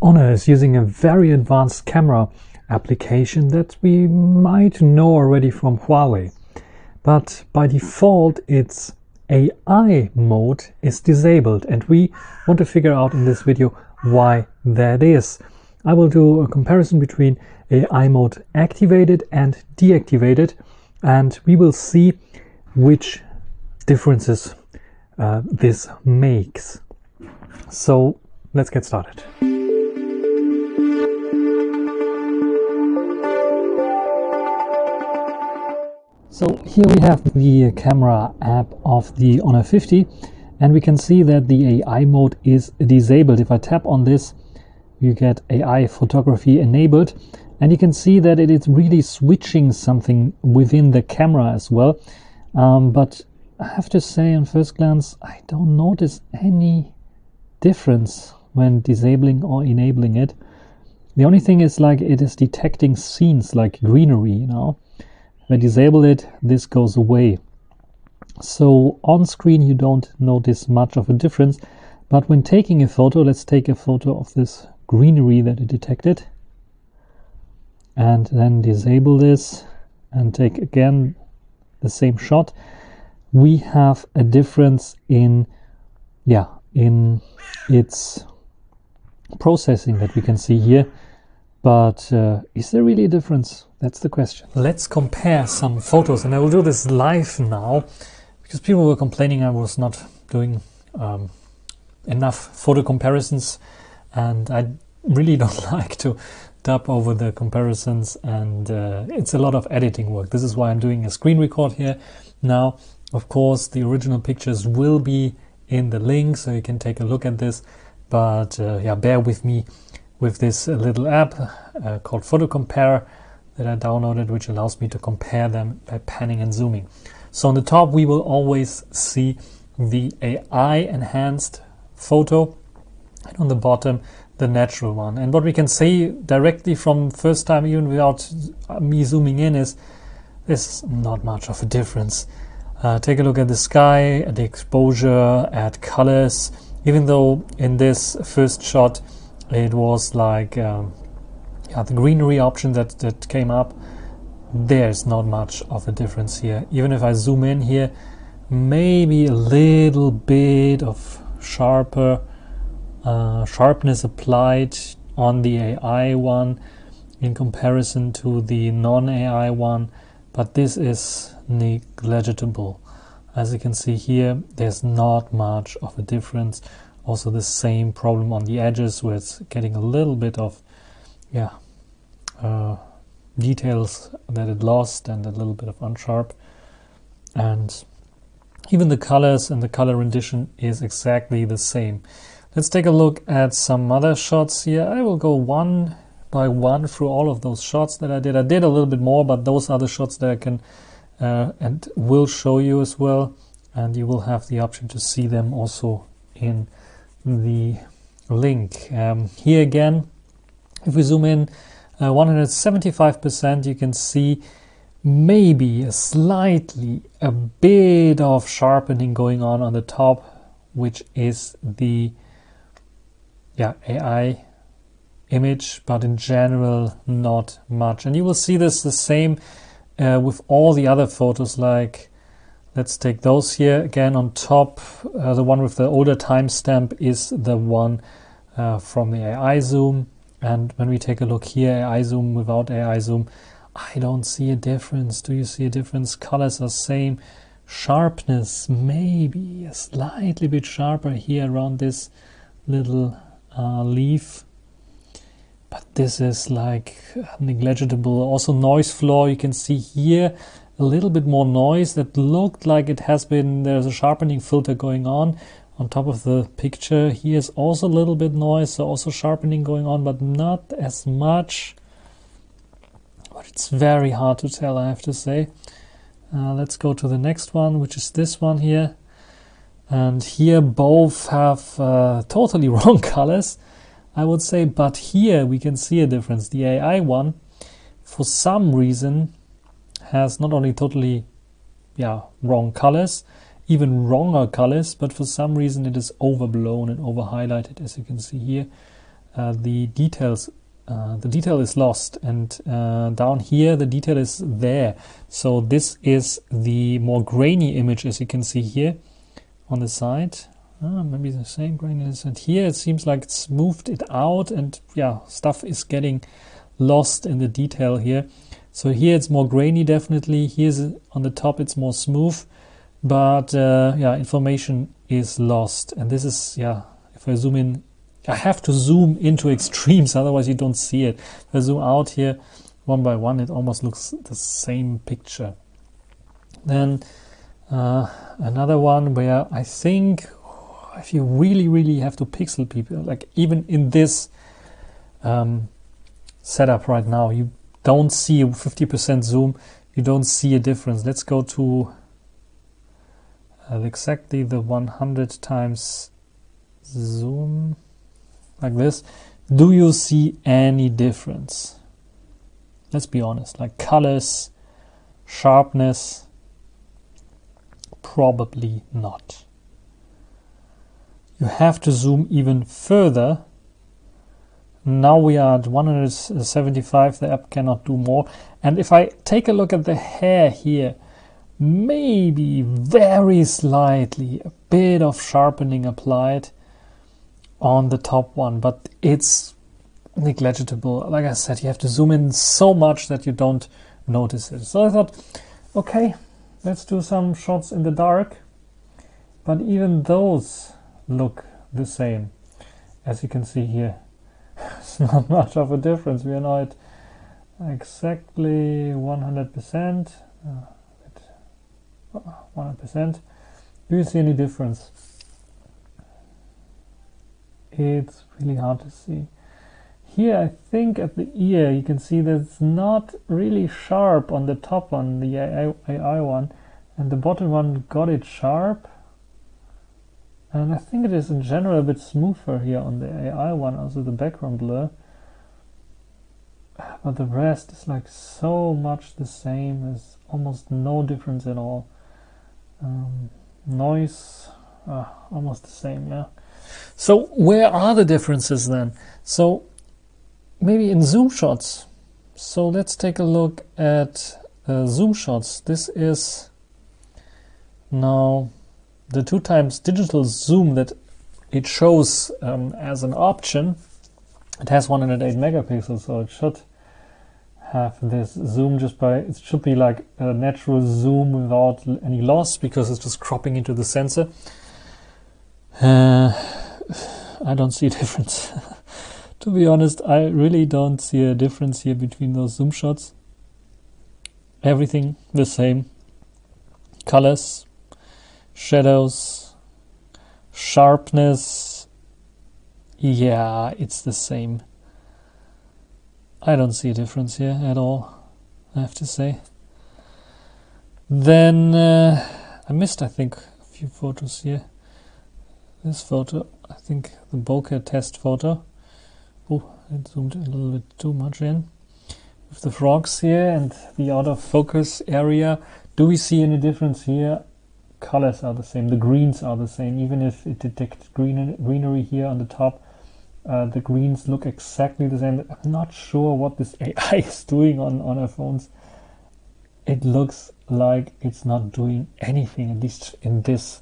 Honor is using a very advanced camera application that we might know already from Huawei. But by default, its AI mode is disabled and we want to figure out in this video why that is. I will do a comparison between AI mode activated and deactivated and we will see which differences uh, this makes. So let's get started. So here we have the camera app of the Honor 50 and we can see that the AI mode is disabled. If I tap on this, you get AI photography enabled and you can see that it is really switching something within the camera as well. Um, but I have to say on first glance, I don't notice any difference when disabling or enabling it. The only thing is like it is detecting scenes like greenery, you know. If I disable it, this goes away. So on screen you don't notice much of a difference, but when taking a photo, let's take a photo of this greenery that it detected. And then disable this and take again the same shot. We have a difference in yeah in its processing that we can see here but uh, is there really a difference? That's the question. Let's compare some photos and i will do this live now because people were complaining i was not doing um, enough photo comparisons and i really don't like to dub over the comparisons and uh, it's a lot of editing work. This is why i'm doing a screen record here. Now of course, the original pictures will be in the link, so you can take a look at this. But uh, yeah, bear with me with this little app uh, called Photo Compare that I downloaded, which allows me to compare them by panning and zooming. So on the top, we will always see the AI enhanced photo, and on the bottom, the natural one. And what we can say directly from first time, even without me zooming in, is there's not much of a difference. Uh, take a look at the sky, at the exposure, at colors. Even though in this first shot it was like um, yeah, the greenery option that, that came up, there's not much of a difference here. Even if I zoom in here, maybe a little bit of sharper uh, sharpness applied on the AI one in comparison to the non-AI one, but this is negligible. As you can see here, there's not much of a difference. Also the same problem on the edges with getting a little bit of, yeah, uh, details that it lost and a little bit of unsharp. And even the colors and the color rendition is exactly the same. Let's take a look at some other shots here. I will go one by one through all of those shots that I did. I did a little bit more, but those are the shots that I can uh, and will show you as well and you will have the option to see them also in the link. Um, here again if we zoom in 175% uh, you can see maybe a slightly a bit of sharpening going on on the top which is the yeah AI image but in general not much. And you will see this the same uh, with all the other photos like let's take those here again on top. Uh, the one with the older timestamp is the one uh, from the AI zoom. And when we take a look here AI zoom without AI zoom I don't see a difference. Do you see a difference? Colors are same. Sharpness maybe a slightly bit sharper here around this little uh, leaf. But this is like negligible. Also noise floor, you can see here a little bit more noise that looked like it has been, there's a sharpening filter going on on top of the picture. Here's also a little bit noise, so also sharpening going on, but not as much. But it's very hard to tell, I have to say. Uh, let's go to the next one, which is this one here. And here both have uh, totally wrong colors. I would say, but here we can see a difference. The AI one, for some reason, has not only totally yeah, wrong colors, even wronger colors, but for some reason it is overblown and over highlighted, as you can see here. uh, the details uh, the detail is lost and uh, down here the detail is there. So this is the more grainy image as you can see here on the side. Ah, maybe the same graininess. And here it seems like it's moved it out and yeah stuff is getting lost in the detail here so here it's more grainy definitely here's on the top it's more smooth but uh, yeah information is lost and this is yeah if I zoom in I have to zoom into extremes, otherwise you don't see it. If I zoom out here one by one, it almost looks the same picture. Then uh, another one where I think if you really, really have to pixel people, like even in this um, setup right now, you don't see 50% zoom, you don't see a difference. Let's go to uh, exactly the 100 times zoom like this, do you see any difference? Let's be honest, like colors, sharpness, probably not. You have to zoom even further. Now we are at 175, the app cannot do more. And if I take a look at the hair here, maybe very slightly, a bit of sharpening applied on the top one, but it's negligible. Like I said, you have to zoom in so much that you don't notice it. So I thought, okay, let's do some shots in the dark. But even those look the same, as you can see here. It's not much of a difference. We are now at exactly 100%. Uh, 100%. Do you see any difference? it's really hard to see. Here I think at the ear you can see that it's not really sharp on the top one, the AI one, and the bottom one got it sharp. And I think it is in general a bit smoother here on the AI one, also the background blur. But the rest is like so much the same, there's almost no difference at all. Um, noise, uh, almost the same, yeah. So where are the differences then? So maybe in zoom shots. So let's take a look at uh, zoom shots. This is now the two times digital zoom that it shows um, as an option. It has 108 megapixels, so it should have this zoom just by, it should be like a natural zoom without any loss because it's just cropping into the sensor. Uh, I don't see a difference. to be honest, I really don't see a difference here between those zoom shots. Everything the same. Colors, shadows, sharpness. Yeah, it's the same. I don't see a difference here at all, I have to say. Then uh, I missed, I think, a few photos here. This photo I think the bokeh test photo. Oh, it zoomed a little bit too much in. With the frogs here and the out of focus area, do we see any difference here? Colors are the same, the greens are the same, even if it detects green greenery here on the top. Uh, the greens look exactly the same. I'm not sure what this AI is doing on, on our phones. It looks like it's not doing anything, at least in this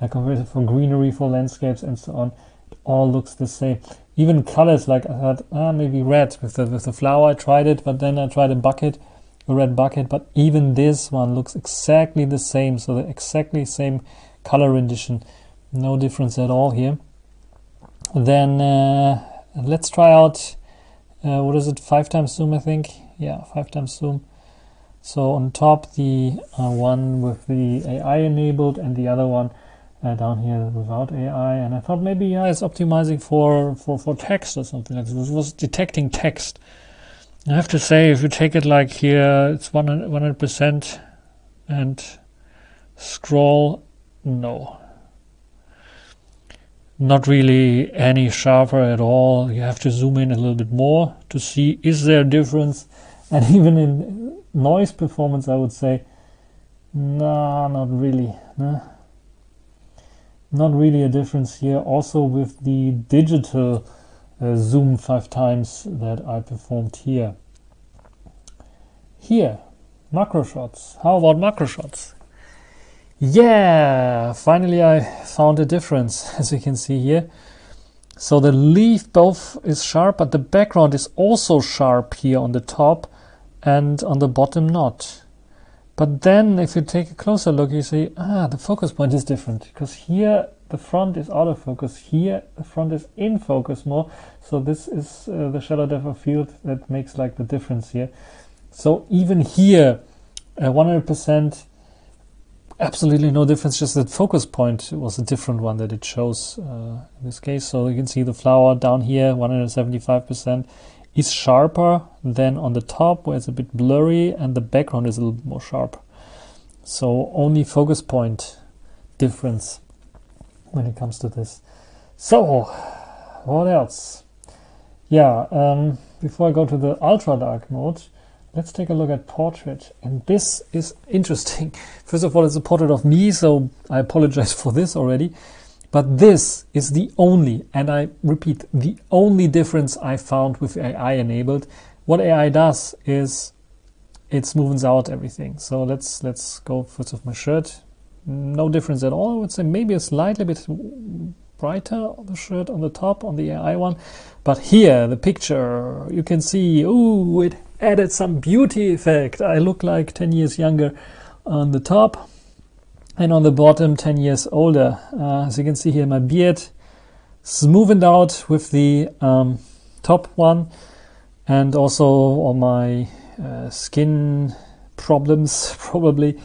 I converted for greenery, for landscapes, and so on. It all looks the same. Even colors, like I thought, ah, maybe red with the with the flower. I tried it, but then I tried a bucket, red bucket. But even this one looks exactly the same. So the exactly same color rendition, no difference at all here. Then uh, let's try out. Uh, what is it? Five times zoom, I think. Yeah, five times zoom. So on top, the uh, one with the AI enabled, and the other one uh, down here without AI, and I thought maybe AI is optimizing for, for, for text or something like this. It was detecting text. I have to say, if you take it like here, it's 100% and scroll, no. Not really any sharper at all. You have to zoom in a little bit more to see is there a difference. And even in noise performance, I would say, nah, not really. Nah not really a difference here. Also with the digital uh, zoom five times that I performed here. Here, macro shots. How about macro shots? Yeah, finally I found a difference, as you can see here. So the leaf both is sharp, but the background is also sharp here on the top and on the bottom not. But then if you take a closer look, you see, ah, the focus point is different because here the front is out of focus. Here the front is in focus more. So this is uh, the shallow depth of field that makes like the difference here. So even here, 100% uh, absolutely no difference, just that focus point was a different one that it shows uh, in this case. So you can see the flower down here, 175% is sharper than on the top where it's a bit blurry and the background is a little more sharp. So only focus point difference when it comes to this. So what else? Yeah, um, before I go to the ultra dark mode, let's take a look at portrait. And this is interesting. First of all, it's a portrait of me, so I apologize for this already. But this is the only, and I repeat, the only difference I found with AI enabled. What AI does is it smooths out everything. So let's let's go first of my shirt. No difference at all. I would say maybe a slightly bit brighter the shirt on the top on the AI one. But here, the picture, you can see, Oh, it added some beauty effect. I look like 10 years younger on the top and on the bottom 10 years older. Uh, as you can see here, my beard smoothened out with the um, top one and also all my uh, skin problems probably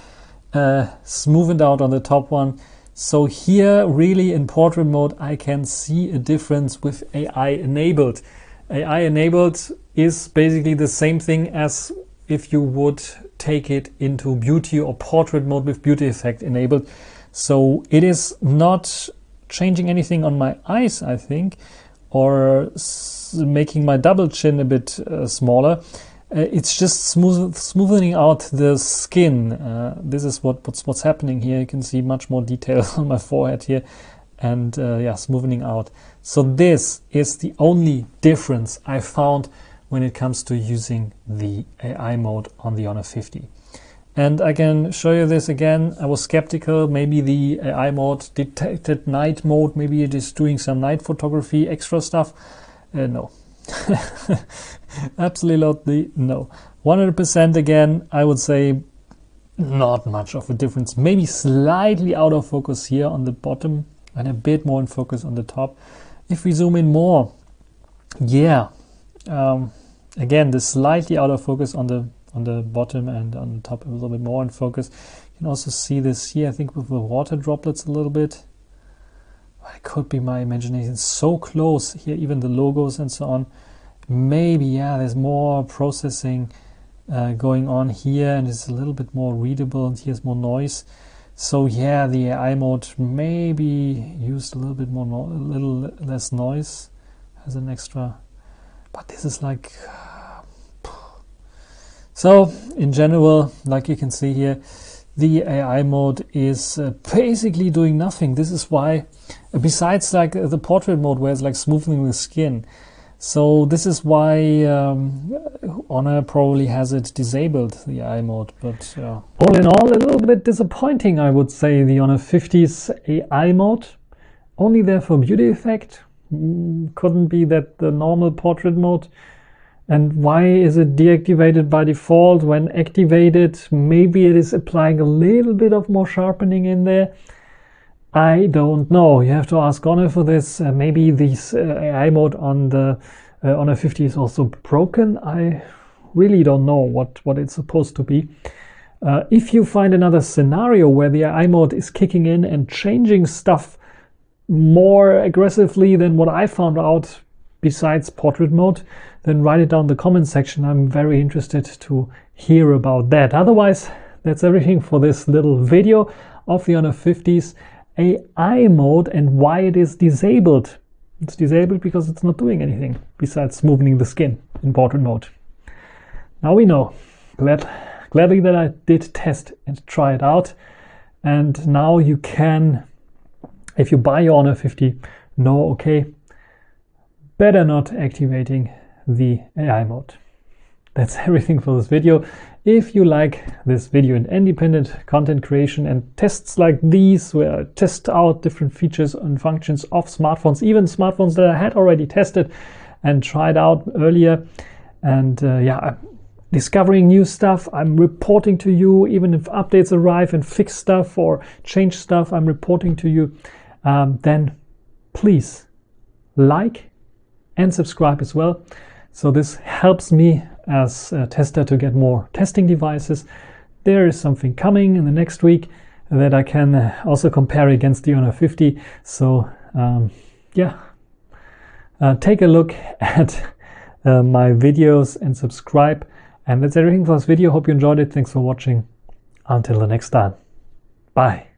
uh, smoothened out on the top one. So here really in portrait mode I can see a difference with AI enabled. AI enabled is basically the same thing as if you would take it into beauty or portrait mode with beauty effect enabled. So it is not changing anything on my eyes, I think, or making my double chin a bit uh, smaller. Uh, it's just smooth, smoothing out the skin. Uh, this is what, what's, what's happening here. You can see much more detail on my forehead here and uh, yeah, smoothing out. So this is the only difference I found when it comes to using the AI mode on the Honor 50. And I can show you this again. I was skeptical. Maybe the AI mode detected night mode. Maybe it is doing some night photography extra stuff. Uh, no. Absolutely no. 100% again, I would say not much of a difference. Maybe slightly out of focus here on the bottom and a bit more in focus on the top. If we zoom in more, yeah, um, again, the slightly out of focus on the on the bottom and on the top a little bit more in focus. You can also see this here, I think, with the water droplets a little bit. It could be my imagination. So close here, even the logos and so on. Maybe, yeah, there's more processing uh, going on here and it's a little bit more readable and here's more noise. So yeah, the AI mode maybe used a little bit more, no a little less noise as an extra but this is like so in general like you can see here the AI mode is uh, basically doing nothing this is why besides like the portrait mode where it's like smoothing the skin so this is why um, Honor probably has it disabled, the AI mode. But yeah. all in all, a little bit disappointing, I would say, the Honor 50's AI mode. Only there for beauty effect, couldn't be that the normal portrait mode. And why is it deactivated by default when activated? Maybe it is applying a little bit of more sharpening in there. I don't know. You have to ask Honor for this. Uh, maybe this uh, AI mode on the uh, Honor 50 is also broken. I really don't know what, what it's supposed to be. Uh, if you find another scenario where the AI mode is kicking in and changing stuff more aggressively than what I found out besides portrait mode, then write it down in the comment section. I'm very interested to hear about that. Otherwise, that's everything for this little video of the Honor 50's AI mode and why it is disabled. It's disabled because it's not doing anything besides smoothing the skin in portrait mode. Now we know. Glad, gladly that I did test and try it out. And now you can if you buy your Honor 50, know okay, better not activating the AI mode. That's everything for this video. If you like this video and independent content creation and tests like these, where I test out different features and functions of smartphones, even smartphones that I had already tested and tried out earlier, and uh, yeah, discovering new stuff. I'm reporting to you, even if updates arrive and fix stuff or change stuff, I'm reporting to you. Um, then please like and subscribe as well. So this helps me as a tester to get more testing devices. There is something coming in the next week that I can uh, also compare against the Honor 50. So um, yeah, uh, take a look at uh, my videos and subscribe. And that's everything for this video. Hope you enjoyed it. Thanks for watching. Until the next time. Bye.